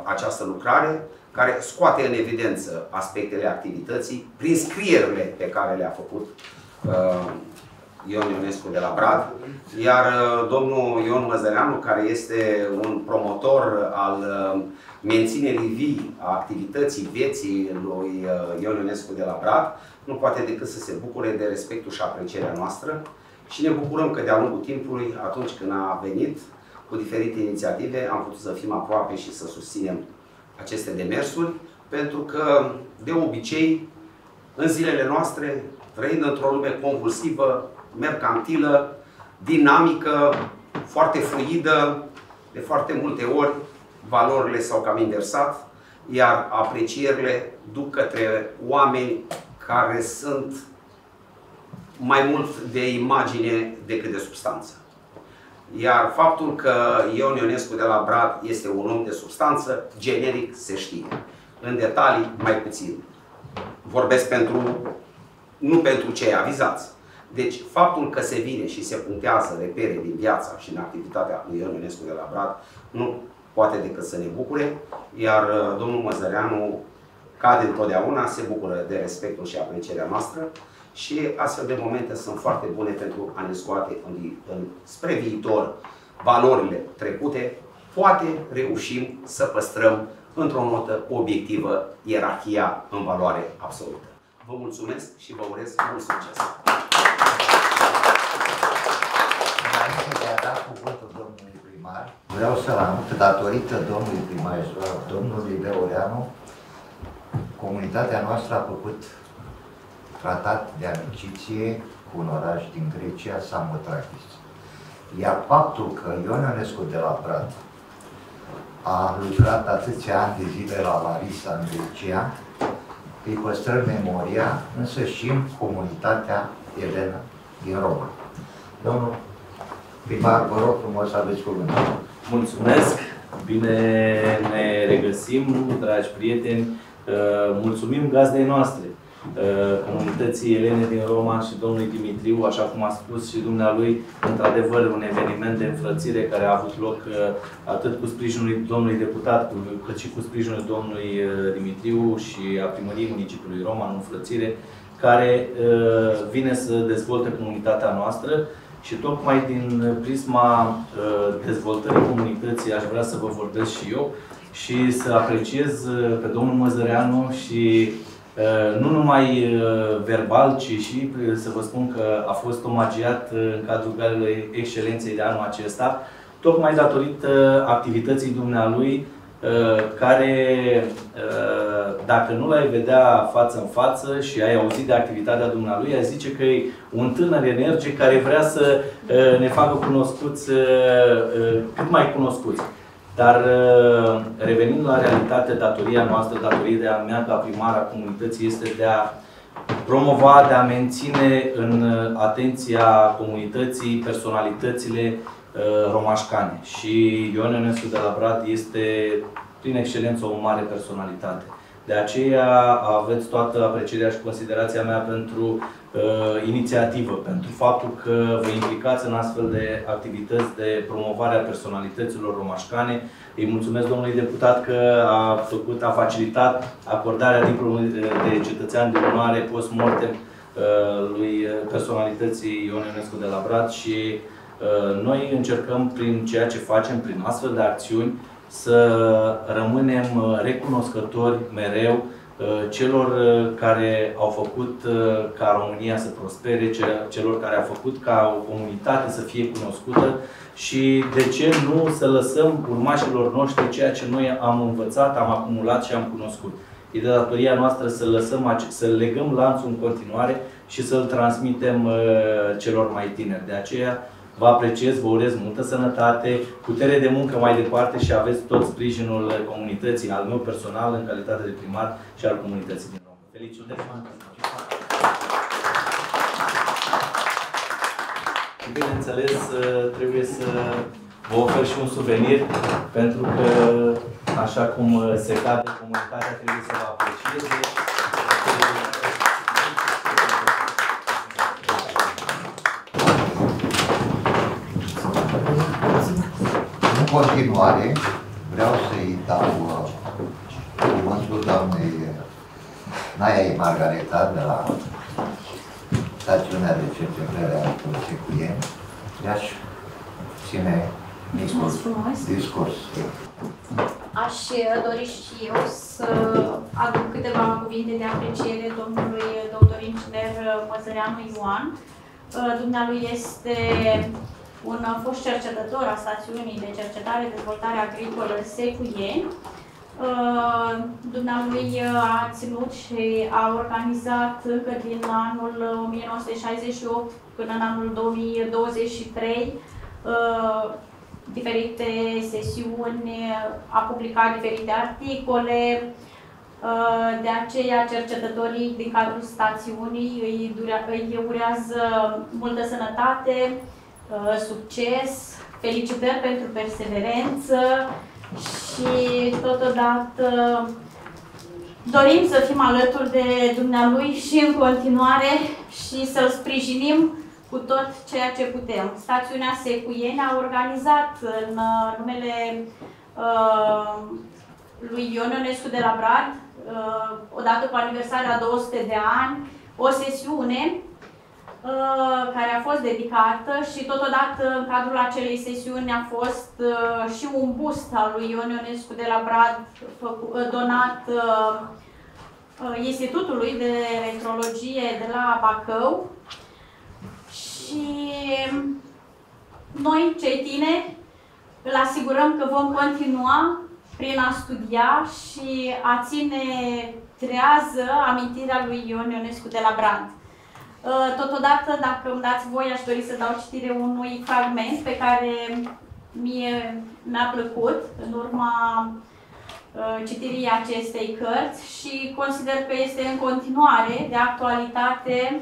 această lucrare, care scoate în evidență aspectele activității prin scrierile pe care le-a făcut uh, Ion Ionescu de la Brad, iar uh, domnul Ion Măzăreanu, care este un promotor al uh, menținerii vii a activității vieții lui uh, Ion Ionescu de la Brad, nu poate decât să se bucure de respectul și aprecierea noastră și ne bucurăm că de-a lungul timpului, atunci când a venit cu diferite inițiative, am putut să fim aproape și să susținem aceste demersuri, pentru că, de obicei, în zilele noastre, trăind într-o lume convulsivă, mercantilă, dinamică, foarte fluidă, de foarte multe ori valorile s-au cam inversat, iar aprecierile duc către oameni care sunt mai mult de imagine decât de substanță. Iar faptul că Ion Ionescu de la Brad este un om de substanță, generic se știe. În detalii, mai puțin. Vorbesc pentru, nu pentru cei avizați. Deci, faptul că se vine și se punctează repere din viața și în activitatea lui Ion Ionescu de la Brad, nu poate decât să ne bucure, iar uh, domnul Măzăreanu, ca de întotdeauna, se bucură de respectul și aprecierea noastră și astfel de momente sunt foarte bune pentru a ne scoate în, în, spre viitor valorile trecute. Poate reușim să păstrăm într-o notă obiectivă ierarhia în valoare absolută. Vă mulțumesc și vă urez mult succes! Înainte de a da cuvântul domnului primar, vreau să anunț, datorită domnului primar, domnului Leoreanu, comunitatea noastră a făcut tratat de amiciție cu un oraș din Grecia, Samotrakis. Iar faptul că Ion Ionescu de la Prat a lucrat atâția ani de zile la Larisa în Grecia, îi păstrăm memoria, însă și în comunitatea Elena din Roma. Domnul primar, vă rog frumos să aveți cuvântul. Mulțumesc! Bine ne regăsim, dragi prieteni! Mulțumim gazdei noastre! Uh, comunității Elene din Roma și domnului Dimitriu, așa cum a spus și dumnealui, într-adevăr un eveniment de înfrățire care a avut loc uh, atât cu sprijinul domnului deputat, cât și cu sprijinul domnului uh, Dimitriu și a primăriei municipiului Roma în înfrățire, care vine să dezvolte comunitatea noastră și tocmai din prisma dezvoltării comunității aș vrea să vă vorbesc și eu și să apreciez pe domnul Măzăreanu și Uh, nu numai uh, verbal, ci și uh, să vă spun că a fost omagiat în cadrul Galilei Excelenței de anul acesta, tocmai datorită activității dumnealui, care, dacă nu l-ai vedea față în față și ai auzit de activitatea dumnealui, ai zice că e un tânăr energic care vrea să ne facă cunoscuți, cât mai cunoscuți. Dar uh, revenind la realitate, datoria noastră, datoria mea ca primar a comunității este de a promova, de a menține în uh, atenția comunității personalitățile uh, romașcane. Și Ion Ionescu de la Brad este, prin excelență, o mare personalitate. De aceea aveți toată aprecierea și considerația mea pentru uh, inițiativă, pentru faptul că vă implicați în astfel de activități de promovare a personalităților romașcane. Îi mulțumesc domnului deputat că a făcut, a facilitat acordarea diplomului de cetățean de onoare post-mortem uh, lui personalității Ion Ionescu de la Brad și uh, noi încercăm prin ceea ce facem, prin astfel de acțiuni, să rămânem uh, recunoscători mereu uh, celor uh, care au făcut uh, ca România să prospere, celor care au făcut ca o comunitate să fie cunoscută și de ce nu să lăsăm urmașilor noștri ceea ce noi am învățat, am acumulat și am cunoscut. E de datoria noastră să lăsăm, să legăm lanțul în continuare și să-l transmitem celor mai tineri. De aceea Vă apreciez, vă urez multă sănătate, putere de muncă mai departe și aveți tot sprijinul comunității, al meu personal, în calitate de primar și al comunității din România. Felicitări! Și bineînțeles, trebuie să vă ofer și un suvenir, pentru că, așa cum se cade, comunitatea trebuie să vă aprecieze. Continuare, vreau să-i dau uh, cuvântul doamnei Naia Margareta de la stațiunea de cercetare a Secuien. Le-aș ține discurs. Aș dori și eu să aduc câteva cuvinte de apreciere domnului doctor inginer Măzăreanu Ioan. Dumnealui este un fost cercetător a stațiunii de cercetare dezvoltare agricolă Secuieni. Uh, dumnealui a ținut și a organizat încă din anul 1968 până în anul 2023 uh, diferite sesiuni, a publicat diferite articole, uh, de aceea cercetătorii din cadrul stațiunii îi, durea, îi urează multă sănătate, Uh, succes, felicitări pentru perseverență și totodată dorim să fim alături de dumnealui și în continuare și să-l sprijinim cu tot ceea ce putem. Stațiunea Secuieni a organizat în uh, numele uh, lui Ion Ionescu de la Brad, uh, odată cu aniversarea 200 de ani, o sesiune Uh, care a fost dedicată și totodată în cadrul acelei sesiuni a fost uh, și un bust al lui Ion Ionescu de la Brad uh, donat Institutului de Retrologie de la Bacău și noi, cei tineri, îl asigurăm că vom continua prin a studia și a ține trează amintirea lui Ion Ionescu de la Brand. Uh, totodată, dacă îmi dați voi, aș dori să dau citire unui fragment pe care mie mi-a plăcut în urma uh, citirii acestei cărți și consider că este în continuare de actualitate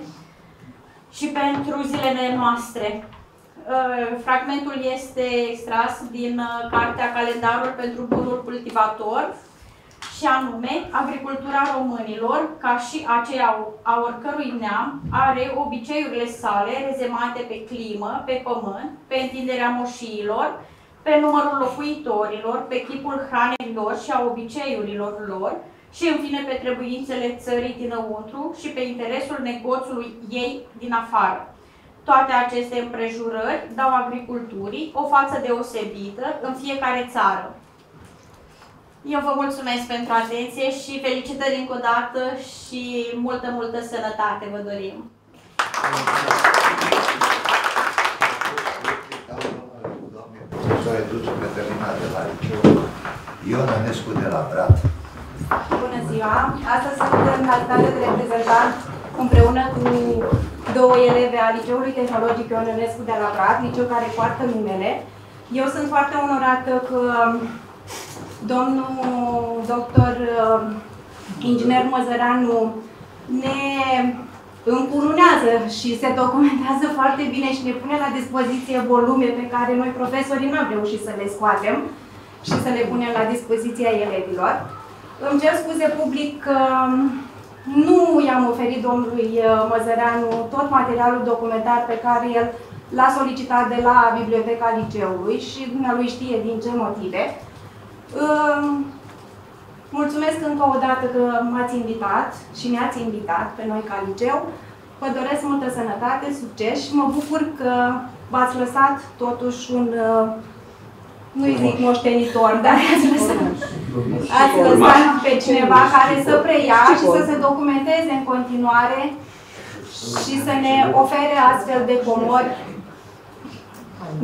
și pentru zilele noastre. Uh, fragmentul este extras din cartea Calendarul pentru bunul cultivator, și anume, agricultura românilor, ca și aceea a oricărui neam, are obiceiurile sale rezemate pe climă, pe pământ, pe întinderea moșiilor, pe numărul locuitorilor, pe chipul hranelor și a obiceiurilor lor și, în fine, pe trebuințele țării dinăuntru și pe interesul negoțului ei din afară. Toate aceste împrejurări dau agriculturii o față deosebită în fiecare țară. Eu vă mulțumesc pentru atenție și felicitări încă o dată și multă, multă sănătate vă dorim. Profesoare Duțu Veterinar de la Liceu, Ion Ionescu de la Brat. Bună ziua! Astăzi sunt în calitate de reprezentant împreună cu două eleve a Liceului Tehnologic Ion Ionescu de la Brat, liceu care poartă numele. Eu sunt foarte onorată că domnul doctor uh, inginer Măzăranu ne încurunează și se documentează foarte bine și ne pune la dispoziție volume pe care noi profesorii nu am reușit să le scoatem și să le punem la dispoziția elevilor. Îmi cer scuze public că nu i-am oferit domnului uh, Măzăreanu tot materialul documentar pe care el l-a solicitat de la Biblioteca Liceului și dumnealui știe din ce motive. Mulțumesc încă o dată că m-ați invitat și ne-ați invitat pe noi ca liceu. Vă doresc multă sănătate, succes și mă bucur că v-ați lăsat totuși un, uh, nu-i zic moștenitor, dar ați lăsat ați lăsat pe cineva care să preia și să se documenteze în continuare și să ne ofere astfel de comori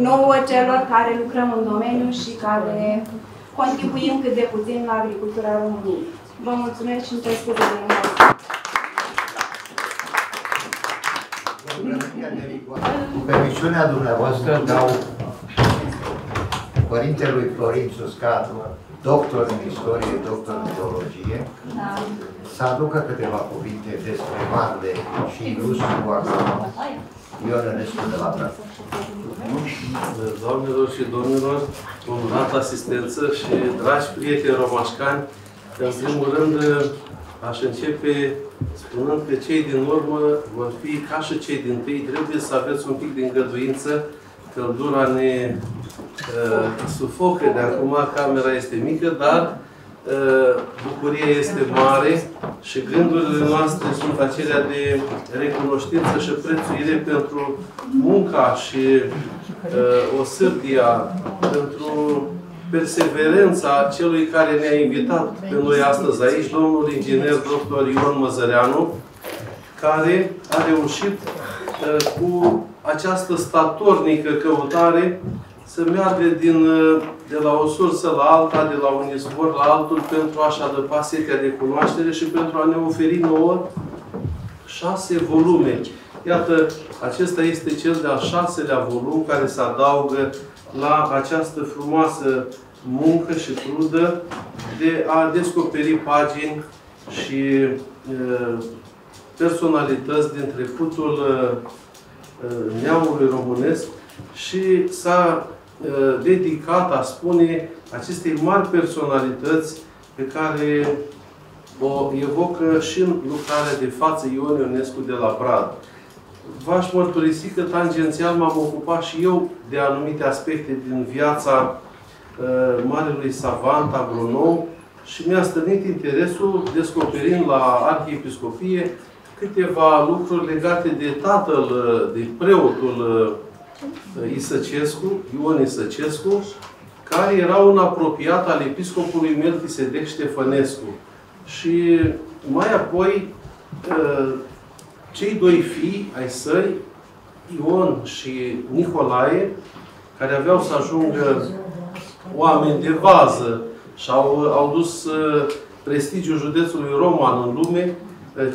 nouă celor care lucrăm în domeniu și care contribuim cât de puțin la agricultura României. Vă mulțumesc și îmi cer scuze de numai. Cu permisiunea dumneavoastră dau părintelui Florin Suscat, doctor în istorie, doctor în teologie, să aducă câteva cuvinte despre marele și ilustru agronom Ion Ionescu de la Brașov. Doamnelor și domnilor, onorat asistență și dragi prieteni romașcani, în primul rând aș începe spunând că cei din urmă vor fi ca și cei din tâi, trebuie să aveți un pic de îngăduință, căldura ne uh, sufocă de acum, camera este mică, dar uh, bucuria este mare și gândurile noastre sunt acelea de recunoștință și prețuire pentru munca și uh, o sârdia, pentru perseverența celui care ne-a invitat pe noi astăzi aici, domnul inginer dr. Ion Măzăreanu, care a reușit uh, cu această statornică căutare să meargă din, uh, de la o sursă la alta, de la un izvor la altul, pentru a-și adăpa setea de cunoaștere și pentru a ne oferi nouă șase volume. Iată, acesta este cel de-al șaselea volum care se adaugă la această frumoasă muncă și trudă de a descoperi pagini și uh, personalități din trecutul uh, neamului românesc și s-a uh, dedicat, a spune, acestei mari personalități pe care o evocă și în lucrarea de față Ion Ionescu de la Brad. V-aș mărturisi că tangențial m-am ocupat și eu de anumite aspecte din viața uh, marelui savant, agronom, și mi-a stănit interesul descoperind la Arhiepiscopie câteva lucruri legate de tatăl, de preotul uh, Isăcescu, Ion Isăcescu, care era un apropiat al episcopului Melchisedec Ștefănescu. Și mai apoi, uh, cei doi fii ai săi, Ion și Nicolae, care aveau să ajungă oameni de vază și au, au dus uh, prestigiul județului Roman în lume,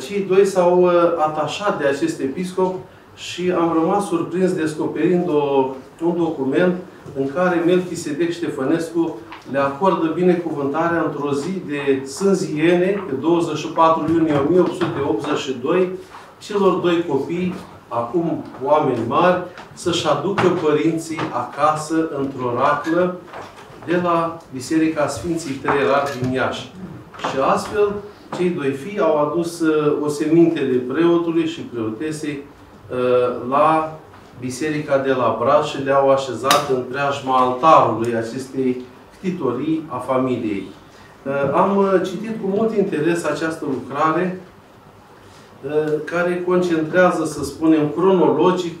cei doi s-au uh, atașat de acest episcop și am rămas surprins descoperind o, un document în care Melchisedec Ștefănescu le acordă binecuvântarea într-o zi de sânziene, pe 24 iunie 1882, celor doi copii, acum oameni mari, să-și aducă părinții acasă într-o raclă de la Biserica Sfinții Trei din Iași. Și astfel, cei doi fii au adus uh, osemintele preotului și preotesei uh, la Biserica de la Brad și le-au așezat în preajma altarului acestei ctitorii a familiei. Uh, am citit cu mult interes această lucrare care concentrează, să spunem, cronologic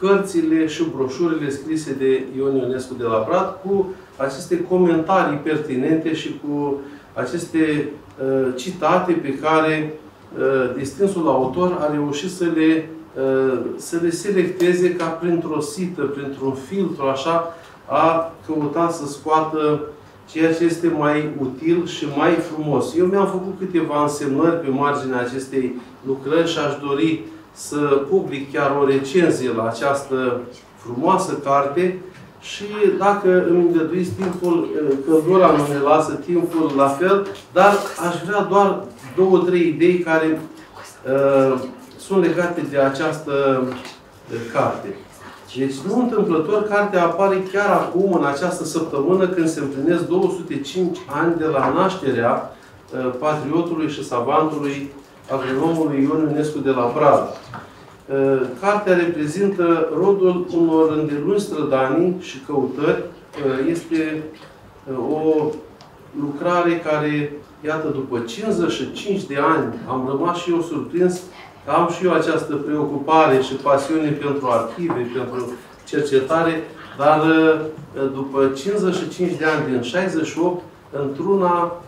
cărțile și broșurile scrise de Ion Ionescu de la Brad cu aceste comentarii pertinente și cu aceste Uh, citate pe care uh, distinsul autor a reușit să le, uh, să le selecteze ca printr-o sită, printr-un filtru, așa, a căutat să scoată ceea ce este mai util și mai frumos. Eu mi-am făcut câteva însemnări pe marginea acestei lucrări și aș dori să public chiar o recenzie la această frumoasă carte, și dacă îmi îngăduiți timpul, căldura nu ne lasă timpul la fel, dar aș vrea doar două, trei idei care uh, sunt legate de această uh, carte. Deci, nu întâmplător, cartea apare chiar acum, în această săptămână, când se împlinesc 205 ani de la nașterea uh, patriotului și savantului agronomului Ion Ionescu de la Brad. Uh, cartea reprezintă rodul unor îndelungi strădanii și căutări. Uh, este uh, o lucrare care, iată, după 55 de ani, am rămas și eu surprins că am și eu această preocupare și pasiune pentru arhive, pentru cercetare, dar după 55 de ani, din 68, într-una,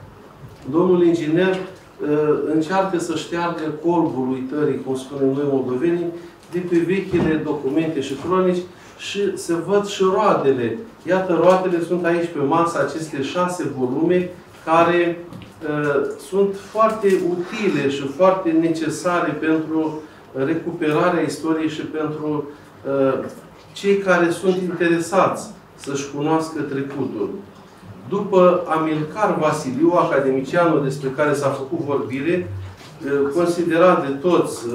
domnul inginer uh, încearcă să șteargă colbul uitării, cum spunem noi moldovenii, de pe vechile documente și cronici și se văd și roadele. Iată, roadele sunt aici pe masă, aceste șase volume care uh, sunt foarte utile și foarte necesare pentru recuperarea istoriei și pentru uh, cei care sunt interesați să-și cunoască trecutul. După Amilcar Vasiliu, academicianul despre care s-a făcut vorbire, considerat de toți,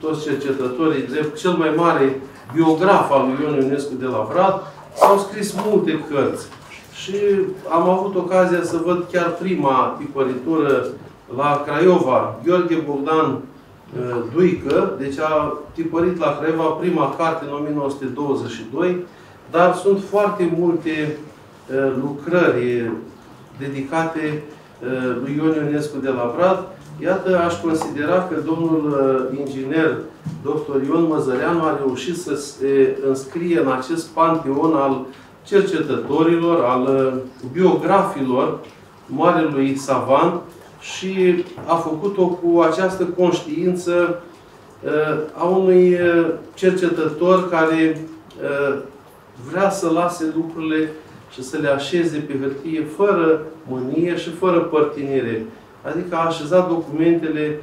toți cercetătorii drept cel mai mare biograf al lui Ion Ionescu de la Brad, s-au scris multe cărți. Și am avut ocazia să văd chiar prima tipăritură la Craiova. Gheorghe Bogdan Duică, deci a tipărit la Craiova prima carte în 1922, dar sunt foarte multe lucrări dedicate lui Ion Ionescu de la Brad. Iată, aș considera că domnul inginer dr. Ion Măzăreanu a reușit să se înscrie în acest panteon al cercetătorilor, al biografilor marelui savant și a făcut-o cu această conștiință a unui cercetător care vrea să lase lucrurile și să le așeze pe hârtie fără mânie și fără părtinire. Adică a așezat documentele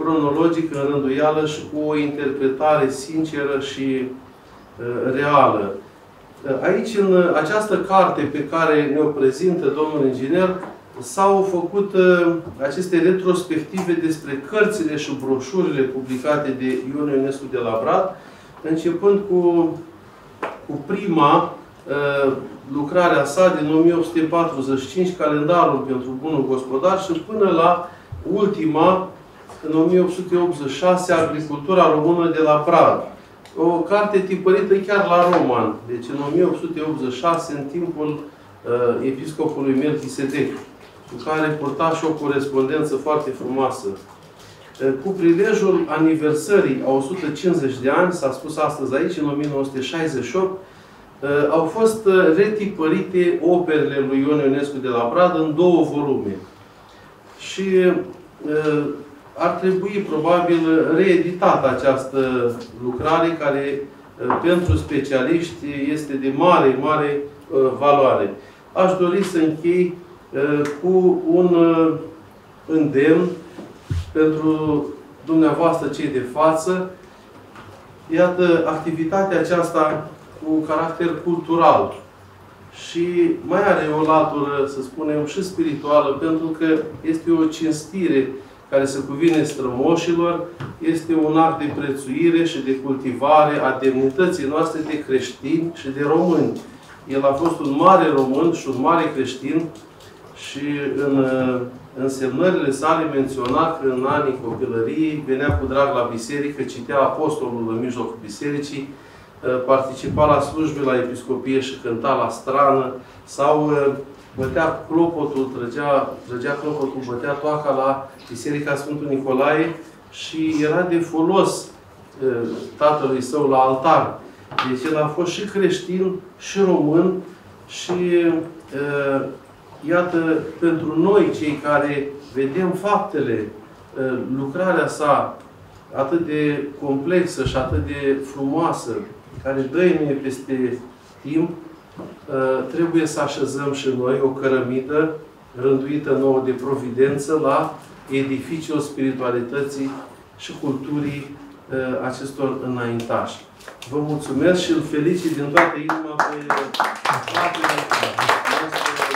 cronologic în rânduială și cu o interpretare sinceră și reală. Aici, în această carte pe care ne-o prezintă domnul inginer, s-au făcut aceste retrospective despre cărțile și broșurile publicate de Ion Ionescu de la Brad, începând cu, cu prima lucrarea sa din 1845, calendarul pentru bunul gospodar, și până la ultima, în 1886, Agricultura Română de la Brad. O carte tipărită chiar la roman. Deci în 1886, în timpul uh, episcopului Melchisedec, cu care purta și o corespondență foarte frumoasă. Uh, cu prilejul aniversării a 150 de ani, s-a spus astăzi aici, în 1968, Uh, au fost uh, retipărite operele lui Ion Ionescu de la Brad în două volume. Și uh, ar trebui probabil reeditată această lucrare care pentru specialiști este de mare, mare valoare. Aș dori să închei cu un îndemn pentru dumneavoastră cei de față. Iată, activitatea aceasta cu caracter cultural și mai are o latură, să spunem, și spirituală, pentru că este o cinstire care se cuvine strămoșilor, este un act de prețuire și de cultivare a demnității noastre de creștini și de români. El a fost un mare român și un mare creștin și în însemnările sale menționa că în anii copilăriei venea cu drag la biserică, citea apostolul în mijlocul bisericii, Uh, participa la slujbe la episcopie și cânta la strană sau uh, bătea clopotul, trăgea, trăgea clopotul, bătea toaca la Biserica Sfântul Nicolae și era de folos uh, tatălui său la altar. Deci el a fost și creștin, și român și iată, pentru noi, cei care vedem faptele, lucrarea sa atât de complexă și atât de frumoasă, care dăinuie peste timp, uh, trebuie să așezăm și noi o cărămidă rânduită nouă de providență la edificiul spiritualității și culturii uh, acestor înaintași. Vă mulțumesc și îl felicit din toată inima pe fratele nostru